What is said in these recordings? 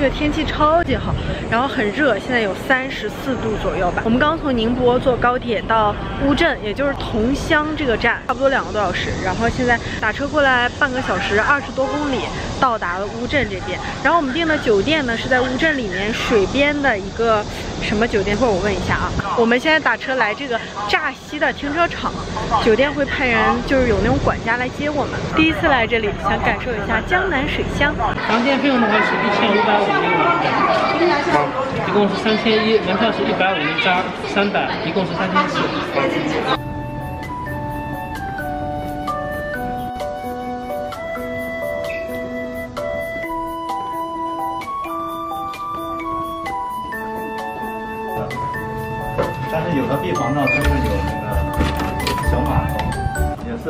这个天气超级好，然后很热，现在有三十四度左右吧。我们刚从宁波坐高铁到乌镇，也就是桐乡这个站，差不多两个多小时。然后现在打车过来半个小时，二十多公里到达了乌镇这边。然后我们订的酒店呢是在乌镇里面水边的一个什么酒店？或者我问一下啊。我们现在打车来这个乍西的停车场，酒店会派人就是有那种管家来接我们。第一次来这里，想感受一下江南水乡。房间费用的话是一千五百五。一共是三千一，门票是一百五加三百，一共是三千四。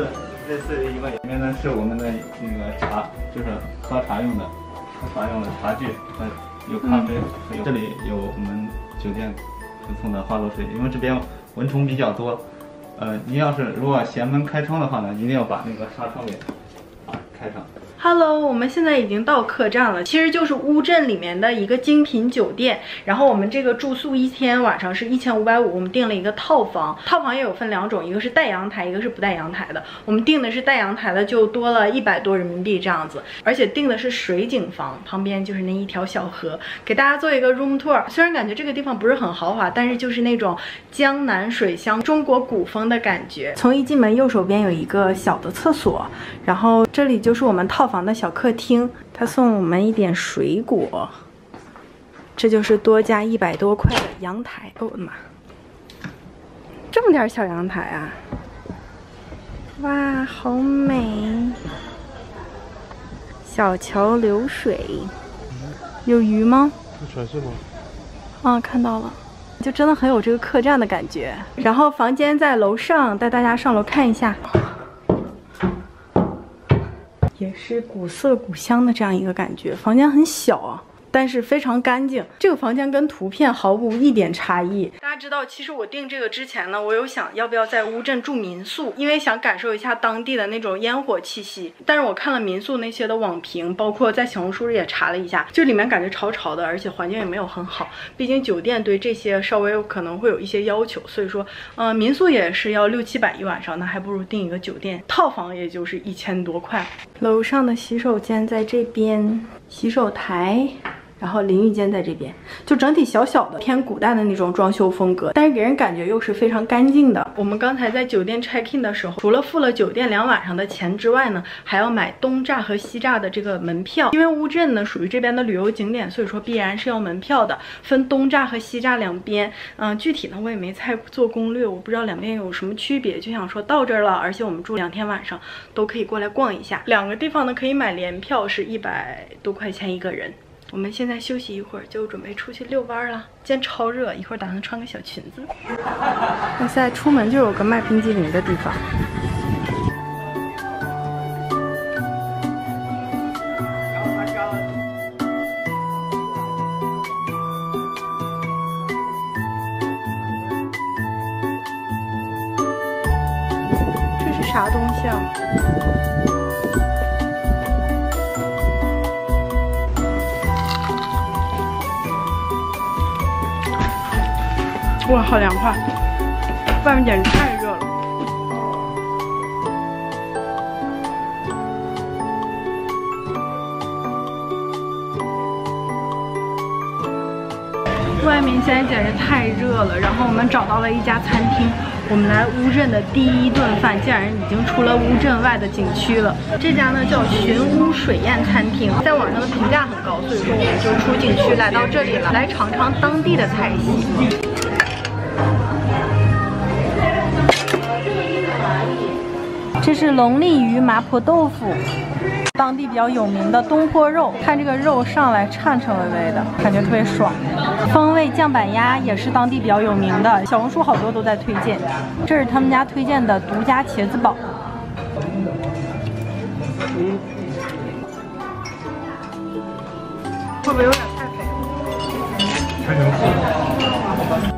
也是类似于一个里面呢是我们的那个茶，就是喝茶用的。喝茶用的茶具，呃，有咖啡，这里有我们酒店提供的花露水。因为这边蚊虫比较多，呃，您要是如果嫌门开窗的话呢，一定要把那个纱窗给开上。Hello，我们现在已经到客栈了，其实就是乌镇里面的一个精品酒店。然后我们这个住宿一天晚上是一千五百五，我们订了一个套房。套房也有分两种，一个是带阳台，一个是不带阳台的。我们订的是带阳台的，就多了一百多人民币这样子。而且订的是水景房，旁边就是那一条小河。给大家做一个 room tour，虽然感觉这个地方不是很豪华，但是就是那种江南水乡、中国古风的感觉。从一进门右手边有一个小的厕所，然后这里就是我们套。房的小客厅，他送我们一点水果，这就是多加一百多块的阳台。哦我的妈，这么点小阳台啊！哇，好美！小桥流水，有鱼吗？有全是吗？啊，看到了，就真的很有这个客栈的感觉。然后房间在楼上，带大家上楼看一下。也是古色古香的这样一个感觉，房间很小啊。但是非常干净，这个房间跟图片毫无一点差异。知道，其实我订这个之前呢，我有想要不要在乌镇住民宿，因为想感受一下当地的那种烟火气息。但是我看了民宿那些的网评，包括在小红书也查了一下，就里面感觉潮潮的，而且环境也没有很好。毕竟酒店对这些稍微可能会有一些要求，所以说，呃，民宿也是要六七百一晚上，那还不如订一个酒店套房，也就是一千多块。楼上的洗手间在这边，洗手台。然后淋浴间在这边，就整体小小的，偏古代的那种装修风格，但是给人感觉又是非常干净的。我们刚才在酒店 check in 的时候，除了付了酒店两晚上的钱之外呢，还要买东栅和西栅的这个门票。因为乌镇呢属于这边的旅游景点，所以说必然是要门票的，分东栅和西栅两边。嗯，具体呢我也没太做攻略，我不知道两边有什么区别，就想说到这儿了，而且我们住两天晚上，都可以过来逛一下。两个地方呢可以买联票，是一百多块钱一个人。我们现在休息一会儿，就准备出去遛弯了。今天超热，一会儿打算穿个小裙子。那现在出门就有个卖冰激凌的地方。这是啥东西啊？哇，好凉快！外面简直太热了。外面现在简直太热了，然后我们找到了一家餐厅。我们来乌镇的第一顿饭，竟然已经出了乌镇外的景区了。这家呢叫寻乌水宴餐厅，在网上的评价很高，所以说我们就出景区来到这里了，来尝尝当地的菜系。这是龙利鱼麻婆豆腐，当地比较有名的东坡肉。看这个肉上来颤颤巍巍的，感觉特别爽。风味酱板鸭也是当地比较有名的，小红书好多都在推荐。这是他们家推荐的独家茄子煲。嗯，会不会有点太肥？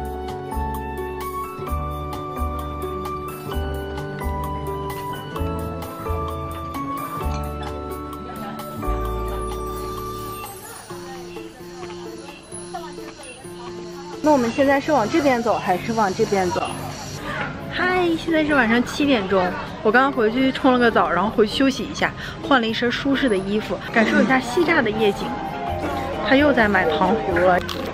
我们现在是往这边走还是往这边走？嗨，现在是晚上七点钟，我刚刚回去冲了个澡，然后回去休息一下，换了一身舒适的衣服，感受一下西栅的夜景。他又在买糖葫芦。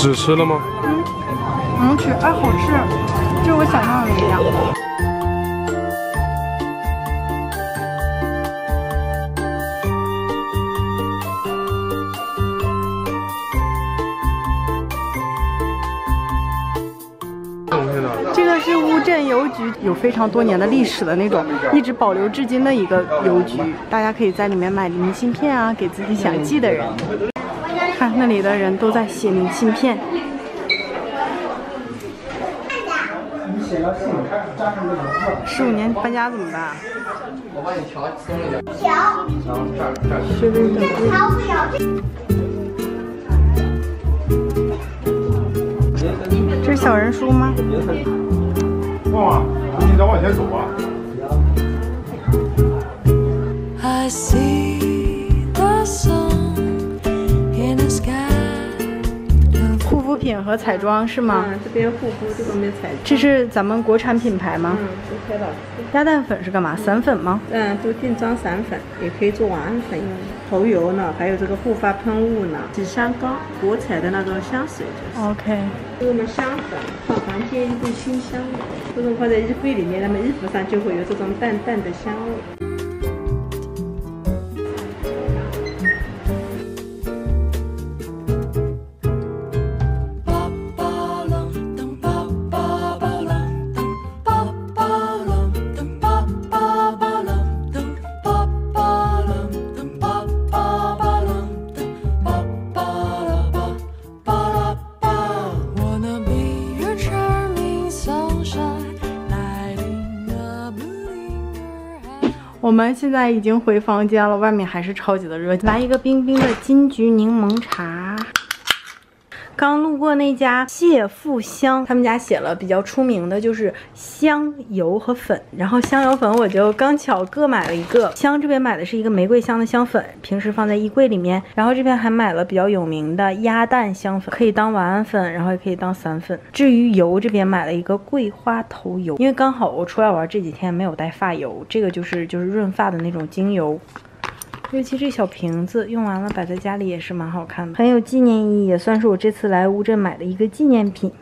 纸吃了吗？嗯，能吃，哎，好吃，就是我想象的一样。这个是乌镇邮局，有非常多年的历史的那种，一直保留至今的一个邮局，大家可以在里面买明信片啊，给自己想寄的人。看那里的人都在写明信片。十五年搬家怎么办？我帮你调松一点。调。这儿这儿。学位等这是小人书吗？旺旺，你再往前走啊。I see 品和彩妆是吗？嗯，这边护肤，这个没彩妆。这是咱们国产品牌吗？嗯，，OK 了。鸭蛋粉是干嘛？散粉吗？嗯，都定妆散粉，也可以做晚安粉用。头油呢，还有这个护发喷雾呢，体香膏，国产的那种香水就是。OK，这是我们香粉，放房间一定熏香的。这种放在衣柜里面，那么衣服上就会有这种淡淡的香味。我们现在已经回房间了，外面还是超级的热。来一个冰冰的金桔柠檬茶。刚路过那家谢富香，他们家写了比较出名的就是香油和粉，然后香油粉我就刚巧各买了一个。香这边买的是一个玫瑰香的香粉，平时放在衣柜里面。然后这边还买了比较有名的鸭蛋香粉，可以当晚安粉，然后也可以当散粉。至于油这边买了一个桂花头油，因为刚好我出来玩这几天没有带发油，这个就是就是润发的那种精油。尤其这小瓶子用完了摆在家里也是蛮好看的，很有纪念意义，也算是我这次来乌镇买的一个纪念品。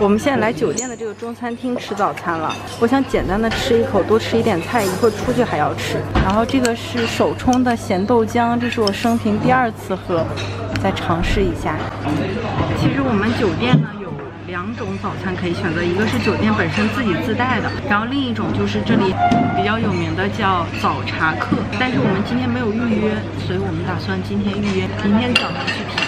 我们现在来酒店的这个中餐厅吃早餐了，我想简单的吃一口，多吃一点菜，一会儿出去还要吃。然后这个是手冲的咸豆浆，这是我生平第二次喝，再尝试一下。其实我们酒店呢有两种早餐可以选择，一个是酒店本身自己自带的，然后另一种就是这里比较有名的叫早茶客。但是我们今天没有预约，所以我们打算今天预约，明天早上去体验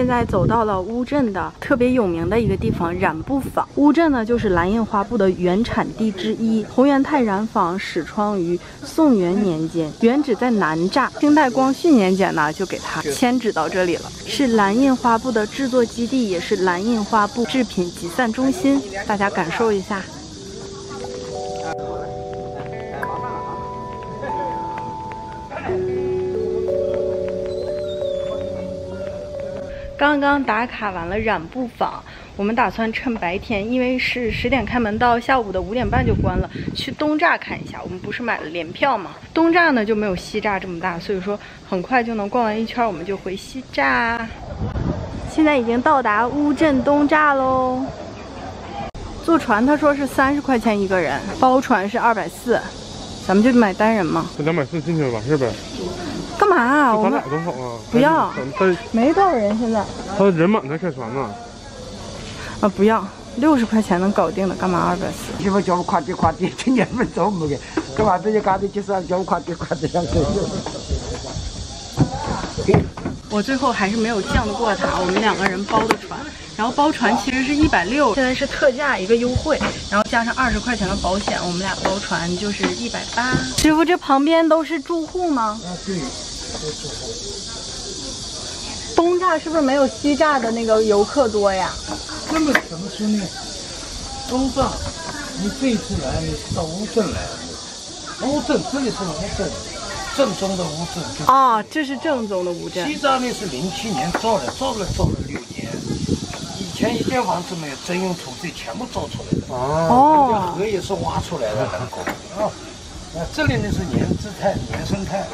现在走到了乌镇的特别有名的一个地方——染布坊。乌镇呢，就是蓝印花布的原产地之一。洪元泰染坊始创于宋元年间，原址在南栅。清代光绪年间呢，就给它迁址到这里了，是蓝印花布的制作基地，也是蓝印花布制品集散中心。大家感受一下。刚刚打卡完了染布坊，我们打算趁白天，因为是十点开门，到下午的五点半就关了，去东栅看一下。我们不是买了联票吗？东栅呢就没有西栅这么大，所以说很快就能逛完一圈，我们就回西栅。现在已经到达乌镇东栅喽。坐船他说是三十块钱一个人，包船是二百四，咱们就买单人嘛。两百四进去完事呗。干嘛啊？我咱们俩多好啊！不要他没多少人现在。他人满才开船呢。啊，不要，六十块钱能搞定的，干嘛二百四？媳妇叫我快点快点，今年份做没的，干嘛子就干的就是叫我快点快点。我最后还是没有犟得过他，我们两个人包的船，然后包船其实是一百六，现在是特价一个优惠，然后加上二十块钱的保险，我们俩包船就是一百八。师傅，这旁边都是住户吗？啊，对，东栅是不是没有西栅的那个游客多呀？那么怎么说呢？东栅，你这一次来，你是到乌镇来了。乌镇这里是乌镇，正宗的乌镇。就是啊，这是正宗的乌镇西。栅呢是零七年造的，造了造了六年。以前一间房子没有，征用土地全部造出来的。这哦，河也是挖出来的，啊。那这里呢是原姿态、原生态。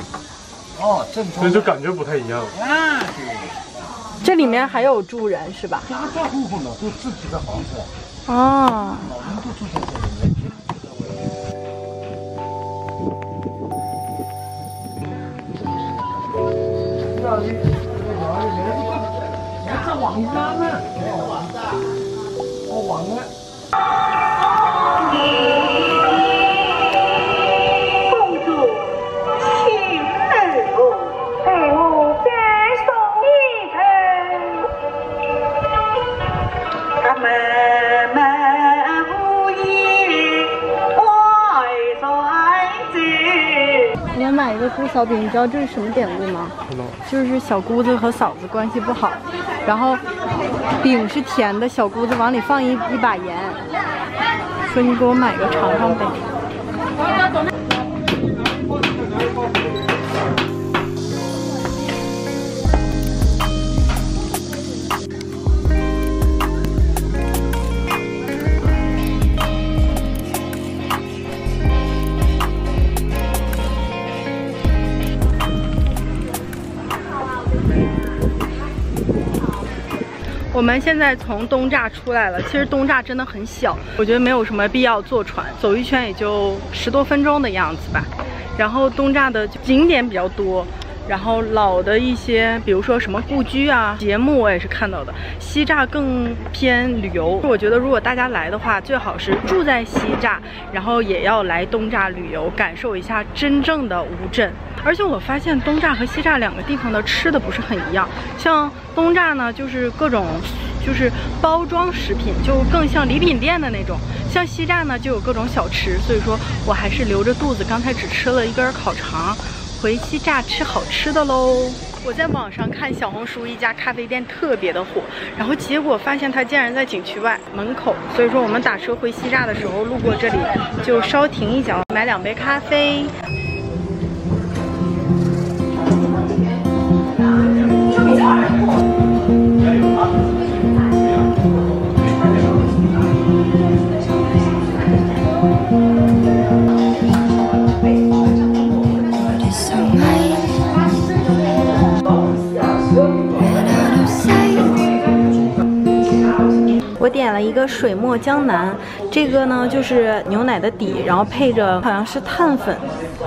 哦，正宗的。所以就感觉不太一样。啊，对。这里面还有住人是吧？家家户户呢都自己的房子，哦，老人都住在这里买一个姑嫂饼，你知道这是什么典故吗？知道。就是小姑子和嫂子关系不好，然后饼是甜的，小姑子往里放一一把盐，说你给我买个尝尝呗。我们现在从东栅出来了，其实东栅真的很小，我觉得没有什么必要坐船，走一圈也就十多分钟的样子吧。然后东栅的景点比较多，然后老的一些，比如说什么故居啊、节目我也是看到的。西栅更偏旅游，我觉得如果大家来的话，最好是住在西栅，然后也要来东栅旅游，感受一下真正的乌镇。而且我发现东栅和西栅两个地方的吃的不是很一样，像东栅呢，就是各种就是包装食品，就更像礼品店的那种；像西栅呢，就有各种小吃。所以说我还是留着肚子，刚才只吃了一根烤肠，回西栅吃好吃的喽。我在网上看小红书，一家咖啡店特别的火，然后结果发现它竟然在景区外门口，所以说我们打车回西栅的时候路过这里，就稍停一脚，买两杯咖啡。我点了一个水墨江南，这个呢就是牛奶的底，然后配着好像是碳粉，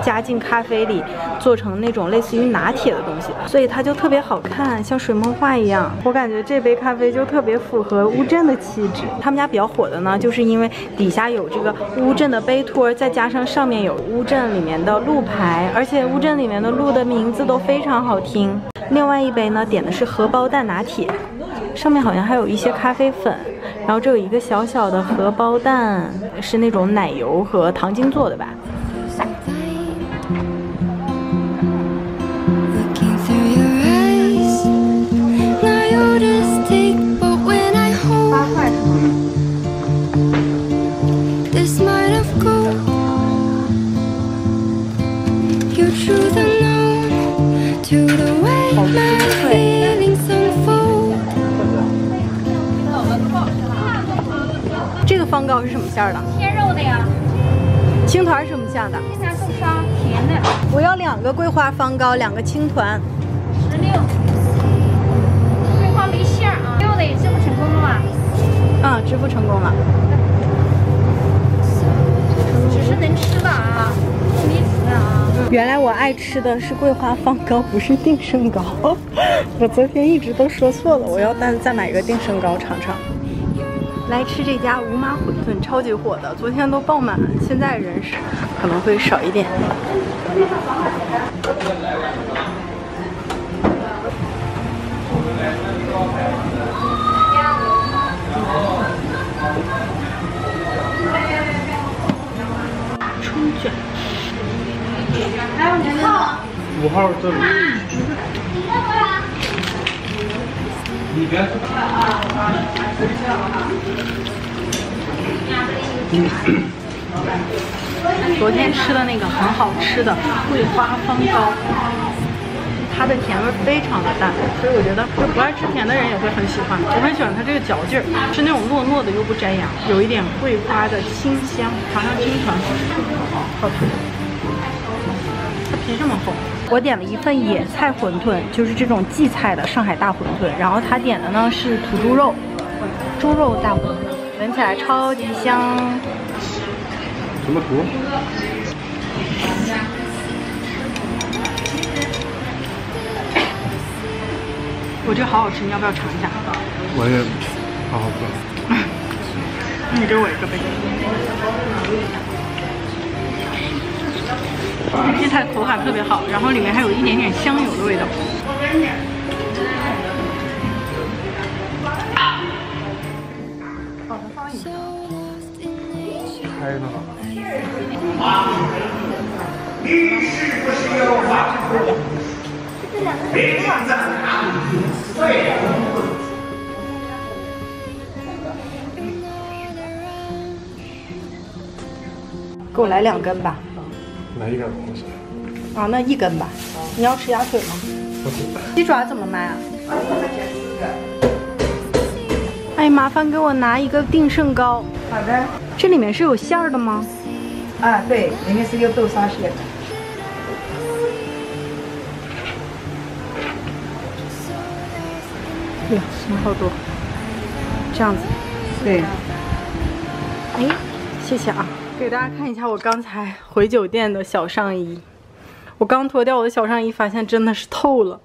加进咖啡里，做成那种类似于拿铁的东西，所以它就特别好看，像水墨画一样。我感觉这杯咖啡就特别符合乌镇的气质。他们家比较火的呢，就是因为底下有这个乌镇的杯托，再加上上面有乌镇里面的路牌，而且乌镇里面的路的名字都非常好听。另外一杯呢点的是荷包蛋拿铁，上面好像还有一些咖啡粉，然后这有一个小小的荷包蛋，是那种奶油和糖精做的吧。Looking through your eyes, now you're just 糕是什么馅儿的？鲜肉的呀，青团是什么馅的？西南豆沙，甜的，我要两个桂花方糕，两个青团。十六。桂花没馅儿啊，六的也支付成功了吗？嗯，支付成功了。只是能吃的啊，不离谱的啊。原来我爱吃的是桂花方糕，不是定胜糕。我昨天一直都说错了，我要再再买一个定胜糕尝尝。来吃这家五马馄饨，超级火的，昨天都爆满，现在人是可能会少一点。春卷，五号这里。里边昨天吃的那个很好吃的桂花方糕，它的甜味非常的淡，所以我觉得不爱吃甜的人也会很喜欢。我很喜欢它这个嚼劲儿，是那种糯糯的又不粘牙，有一点桂花的清香，尝尝青团，好吃。它皮这么厚。我点了一份野菜馄饨，就是这种荠菜的上海大馄饨，然后他点的呢是土猪肉，猪肉大馄饨，闻起来超级香。什么图？我觉得好好吃，你要不要尝一下？我也好好喝。你给我一个呗。荠菜口感特别好，然后里面还有一点点香油的味道。开的好。给我来两根吧。来一个不行。啊，那一根吧。你要吃鸭腿吗？鸡爪怎么卖啊？哎，麻烦给我拿一个定胜糕。好的。这里面是有馅儿的吗？啊，对，里面是有豆沙馅的。呀，买好多。这样子。对。哎，谢谢啊。给大家看一下我刚才回酒店的小上衣。我刚脱掉我的小上衣，发现真的是透了，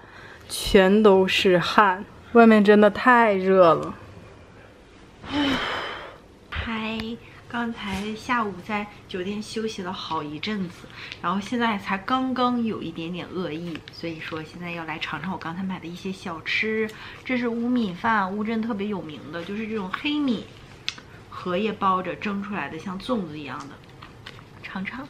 全都是汗。外面真的太热了。嗨，刚才下午在酒店休息了好一阵子，然后现在才刚刚有一点点饿意，所以说现在要来尝尝我刚才买的一些小吃。这是乌米饭，乌镇特别有名的，就是这种黑米，荷叶包着蒸出来的，像粽子一样的，尝尝。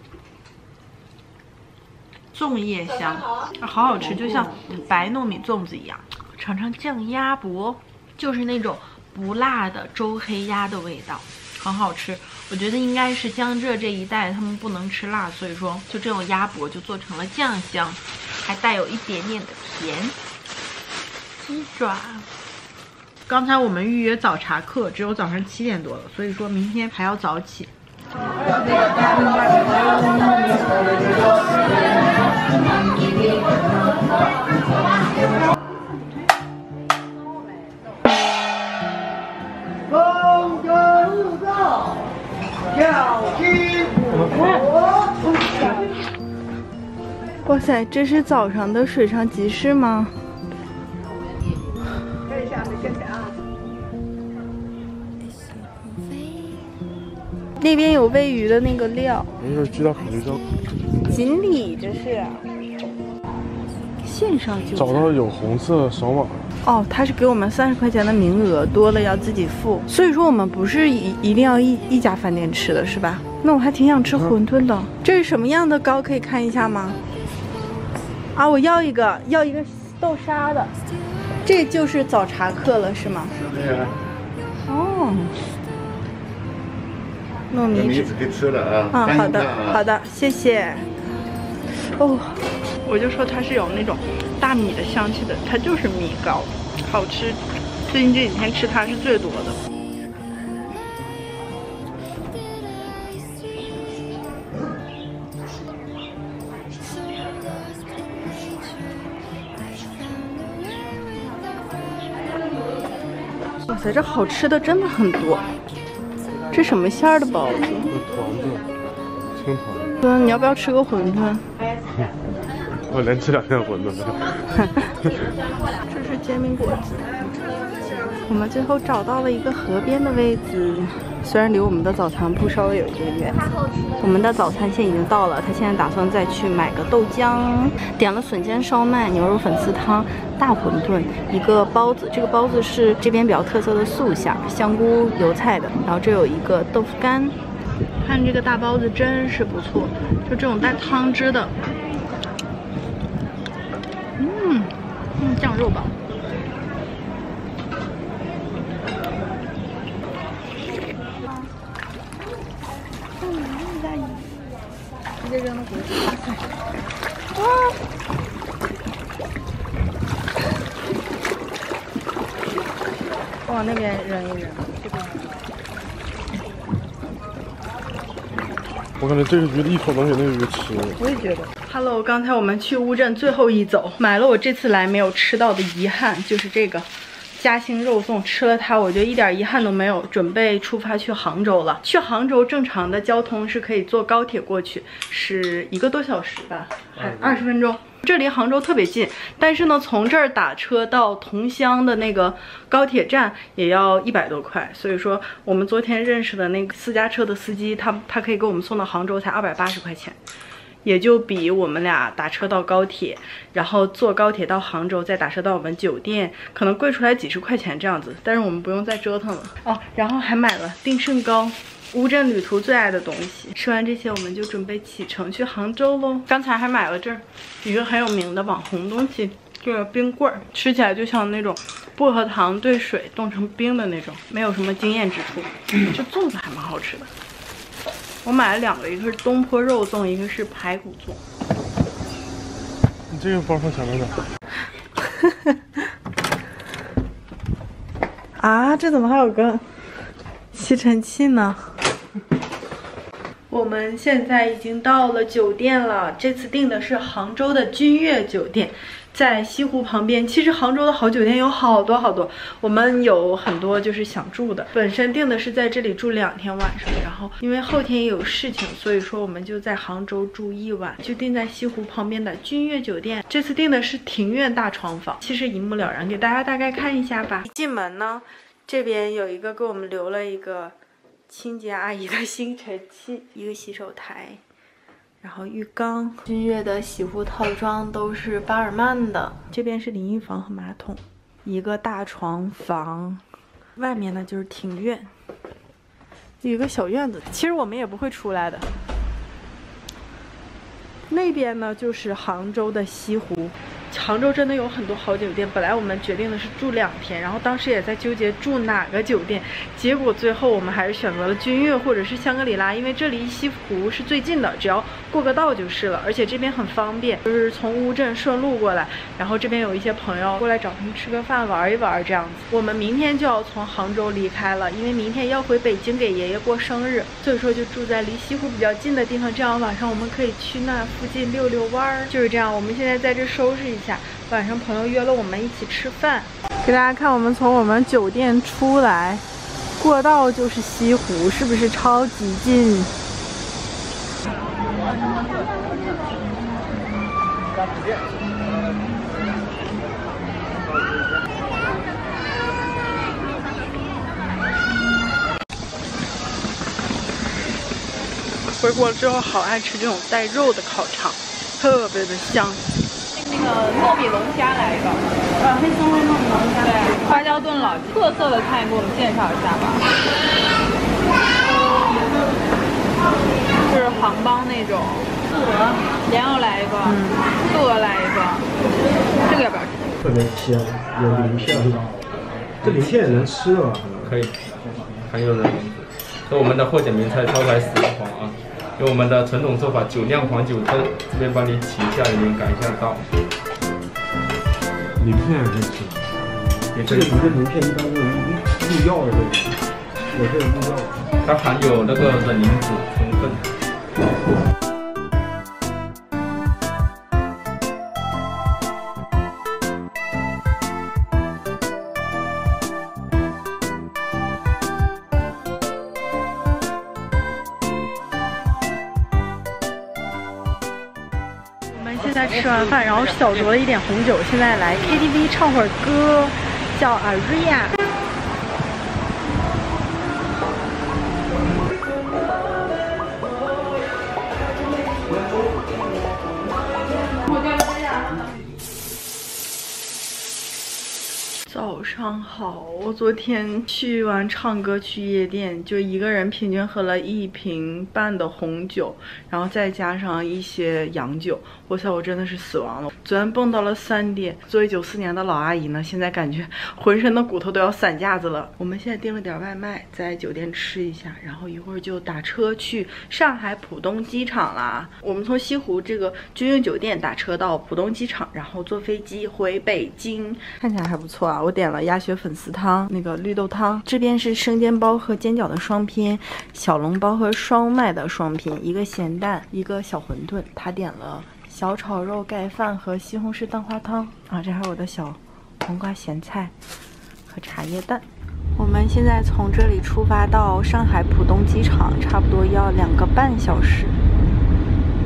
粽叶香，好好吃，就像白糯米粽子一样。尝尝酱鸭脖，就是那种不辣的周黑鸭的味道，很好吃。我觉得应该是江浙这一带他们不能吃辣，所以说就这种鸭脖就做成了酱香，还带有一点点的甜。鸡爪，刚才我们预约早茶课，只有早上七点多了，所以说明天还要早起。风歌入道，跳起舞。哇塞，这是早上的水上集市吗？那边有喂鱼的那个料，没事，知道烤鱼粥。锦鲤这是。线上就找到有红色扫码，哦，他是给我们三十块钱的名额，多了要自己付。所以说我们不是一一定要一一家饭店吃的是吧？那我还挺想吃馄饨的。这是什么样的糕？可以看一下吗？啊，我要一个，要一个豆沙的。这就是早茶课了是吗？是的呀。哦。糯米纸可以吃了啊。啊，好的，好的，谢谢。哦，我就说它是有那种大米的香气的，它就是米糕，好吃。最近这几天吃它是最多的。哇塞，这好吃的真的很多。这什么馅儿的包子？团子，青团。哥，你要不要吃个馄饨？我连吃两天馄饨。这是煎饼果子。我们最后找到了一个河边的位置，虽然离我们的早餐铺稍微有一点远。我们的早餐现在已经到了，他现在打算再去买个豆浆，点了笋尖烧麦、牛肉粉丝汤、大馄饨，一个包子。这个包子是这边比较特色的素馅，香菇油菜的。然后这有一个豆腐干，看这个大包子真是不错，就这种带汤汁的。嗯，嗯，酱肉包。往那边扔一扔，这边。我感觉这个鱼一口能给那个鱼吃了。我也觉得。Hello，刚才我们去乌镇最后一走，买了我这次来没有吃到的遗憾，就是这个。嘉兴肉粽吃了它，我觉得一点遗憾都没有。准备出发去杭州了。去杭州正常的交通是可以坐高铁过去，是一个多小时吧，还二十分钟。这离杭州特别近，但是呢，从这儿打车到桐乡的那个高铁站也要一百多块。所以说，我们昨天认识的那个私家车的司机，他他可以给我们送到杭州才二百八十块钱。也就比我们俩打车到高铁，然后坐高铁到杭州，再打车到我们酒店，可能贵出来几十块钱这样子。但是我们不用再折腾了哦。然后还买了定胜糕，乌镇旅途最爱的东西。吃完这些，我们就准备启程去杭州喽。刚才还买了这儿一个很有名的网红东西，就是冰棍儿，吃起来就像那种薄荷糖兑水冻成冰的那种，没有什么惊艳之处。这粽子还蛮好吃的。我买了两个，一个是东坡肉粽，一个是排骨粽。你这个包放前面的。啊，这怎么还有个吸尘器呢？我们现在已经到了酒店了，这次订的是杭州的君悦酒店。在西湖旁边，其实杭州的好酒店有好多好多，我们有很多就是想住的。本身定的是在这里住两天晚上，然后因为后天有事情，所以说我们就在杭州住一晚，就定在西湖旁边的君悦酒店。这次订的是庭院大床房，其实一目了然，给大家大概看一下吧。一进门呢，这边有一个给我们留了一个清洁阿姨的吸尘器，一个洗手台。然后浴缸，君悦的洗护套装都是巴尔曼的。这边是淋浴房和马桶，一个大床房，外面呢就是庭院，有一个小院子。其实我们也不会出来的。那边呢就是杭州的西湖。杭州真的有很多好酒店，本来我们决定的是住两天，然后当时也在纠结住哪个酒店，结果最后我们还是选择了君悦或者是香格里拉，因为这离西湖是最近的，只要过个道就是了，而且这边很方便，就是从乌镇顺路过来，然后这边有一些朋友过来找他们吃个饭玩一玩这样子。我们明天就要从杭州离开了，因为明天要回北京给爷爷过生日，所以说就住在离西湖比较近的地方，这样晚上我们可以去那附近溜溜弯儿。就是这样，我们现在在这收拾一。晚上朋友约了我们一起吃饭，给大家看我们从我们酒店出来，过道就是西湖，是不是超级近？回国之后好爱吃这种带肉的烤肠，特别的香。那个糯米龙虾来一个。呃，黑松露糯米龙虾。对，花椒炖老鸡，特色的菜给我们介绍一下吧。就是杭帮那种素鹅，莲藕来一个，素鹅来一个，这个要不要吃？特别鲜，有鳞片，这鳞片也能吃啊？可以，还有人，这我们的获奖名菜招牌死鸭黄啊，用我们的传统做法酒酿黄酒蒸，这边帮你起一下鳞，改一下刀。鳞片也可以吃，这个不是鳞片一般都是入入药的这个，也是入药。它含有那个卵磷脂成分。吃完饭，然后小酌了一点红酒，现在来 KTV 唱会儿歌，叫 Aria。刚好，我昨天去完唱歌去夜店，就一个人平均喝了一瓶半的红酒，然后再加上一些洋酒，哇塞，我真的是死亡了。昨天蹦到了三点，作为九四年的老阿姨呢，现在感觉浑身的骨头都要散架子了。我们现在订了点外卖，在酒店吃一下，然后一会儿就打车去上海浦东机场啦。我们从西湖这个君悦酒店打车到浦东机场，然后坐飞机回北京。看起来还不错啊，我点了鸭血粉丝汤，那个绿豆汤，这边是生煎包和煎饺的双拼，小笼包和双麦的双拼，一个咸蛋，一个小馄饨。他点了小炒肉盖饭和西红柿蛋花汤啊，这还有我的小黄瓜咸菜和茶叶蛋。我们现在从这里出发到上海浦东机场，差不多要两个半小时。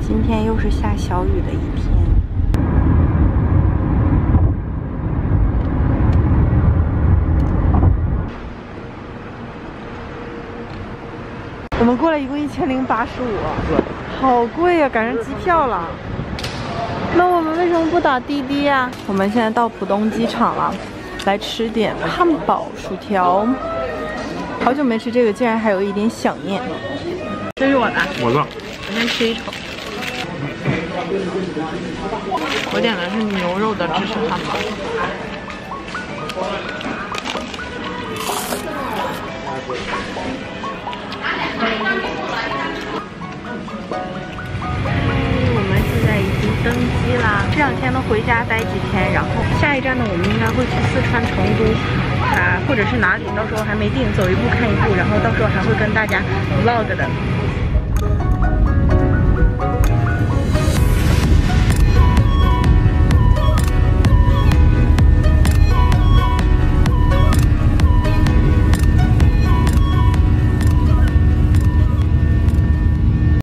今天又是下小雨的一天。我们过来一共一千零八十五，好贵呀、赶上机票了。那我们为什么不打滴滴呀、我们现在到浦东机场了，来吃点汉堡、薯条。好久没吃这个，竟然还有一点想念。这是我的，我的。我先吃一口。我点的是牛肉的芝士汉堡。我们现在已经登机啦，这两天呢回家待几天，然后下一站呢我们应该会去四川成都，啊或者是哪里，到时候还没定，走一步看一步，然后到时候还会跟大家 vlog 的。